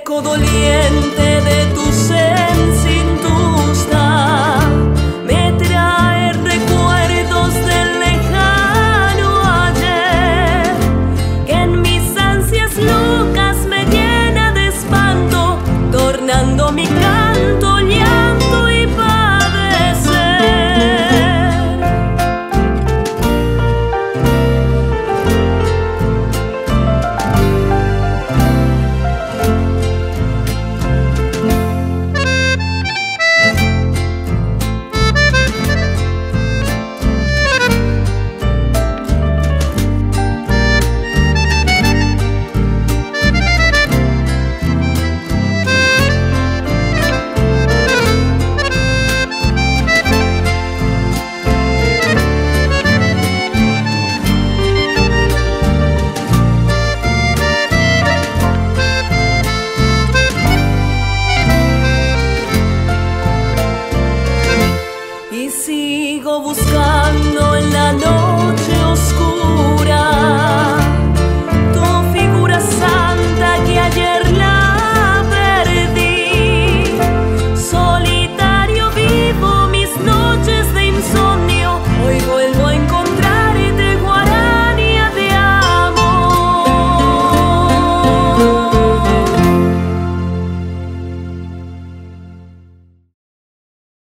eco doliente de tu ser sin me trae recuerdos del lejano ayer que en mis ansias locas me llena de espanto tornando mi cara buscar.